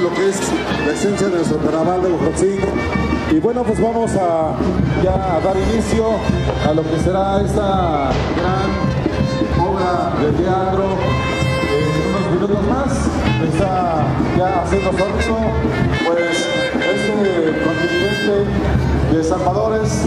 lo que es la esencia de nuestro carnaval de Huejotzingo. Y bueno, pues vamos a ya a dar inicio a lo que será esta gran obra de teatro. Eh, en unos minutos más está ya haciendo sonido, pues este continente de salvadores